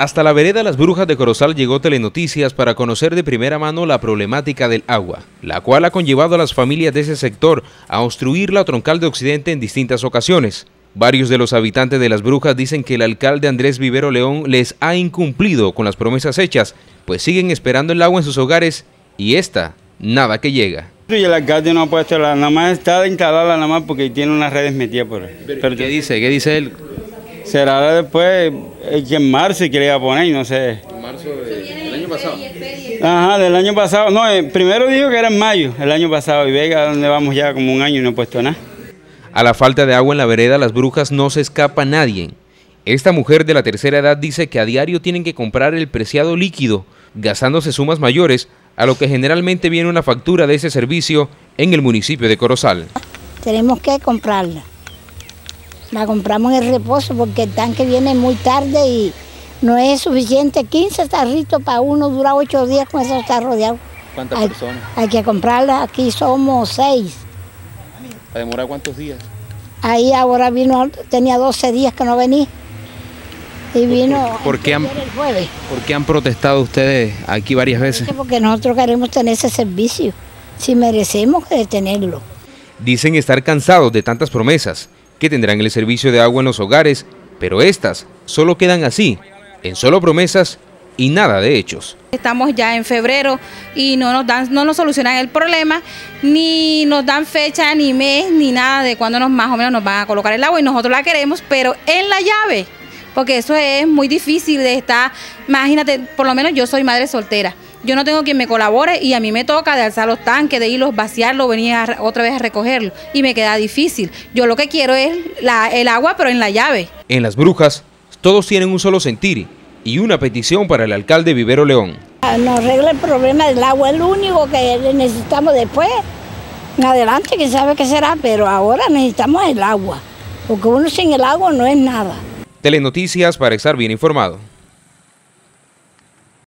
Hasta la vereda Las Brujas de Corozal llegó Telenoticias para conocer de primera mano la problemática del agua, la cual ha conllevado a las familias de ese sector a obstruir la troncal de Occidente en distintas ocasiones. Varios de los habitantes de Las Brujas dicen que el alcalde Andrés Vivero León les ha incumplido con las promesas hechas, pues siguen esperando el agua en sus hogares y esta, nada que llega. Y el alcalde no ha puesto la, nada más está instalada nada más porque tiene unas redes metidas por ahí. Pero, ¿Qué dice? ¿Qué dice él? Será después eh, que en marzo quiere ir a poner, no sé. En marzo del año pasado. Ajá, del año pasado. No, eh, primero dijo que era en mayo, el año pasado. Y vega donde vamos ya como un año y no ha puesto nada. A la falta de agua en la vereda, las brujas no se escapa nadie. Esta mujer de la tercera edad dice que a diario tienen que comprar el preciado líquido, gastándose sumas mayores, a lo que generalmente viene una factura de ese servicio en el municipio de Corozal. Tenemos que comprarla. La compramos en el reposo porque el tanque viene muy tarde y no es suficiente. 15 tarritos para uno dura 8 días con esos tarros de agua. ¿Cuántas hay, personas? Hay que comprarla. Aquí somos 6. ¿Para demorar cuántos días? Ahí ahora vino, tenía 12 días que no venía. Y vino ¿Por, qué han, el jueves. ¿Por qué han protestado ustedes aquí varias veces? Porque nosotros queremos tener ese servicio. Si merecemos tenerlo. Dicen estar cansados de tantas promesas que tendrán el servicio de agua en los hogares, pero estas solo quedan así, en solo promesas y nada de hechos. Estamos ya en febrero y no nos dan, no nos solucionan el problema, ni nos dan fecha, ni mes, ni nada de cuándo más o menos nos van a colocar el agua y nosotros la queremos, pero en la llave, porque eso es muy difícil de estar, imagínate, por lo menos yo soy madre soltera. Yo no tengo quien me colabore y a mí me toca de alzar los tanques, de irlos, vaciarlos, venir a, otra vez a recogerlo y me queda difícil. Yo lo que quiero es la, el agua, pero en la llave. En Las Brujas, todos tienen un solo sentir y una petición para el alcalde Vivero León. Nos arregla el problema del agua, es lo único que necesitamos después. En adelante, quién sabe qué será, pero ahora necesitamos el agua, porque uno sin el agua no es nada. Telenoticias para estar bien informado.